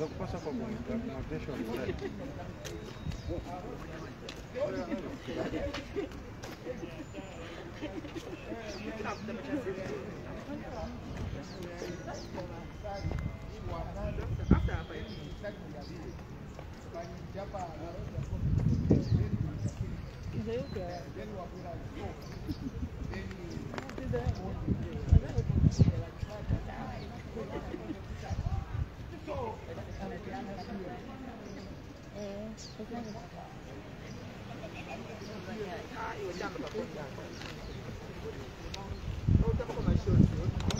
Mas eu vou passar para alguém, tá? Mas deixa eu ver. Thank you. 这样的有嗯。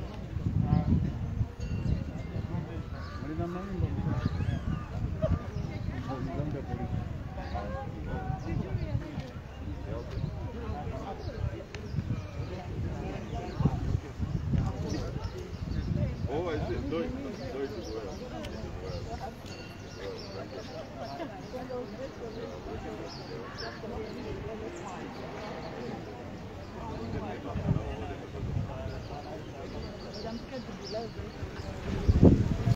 Thank you.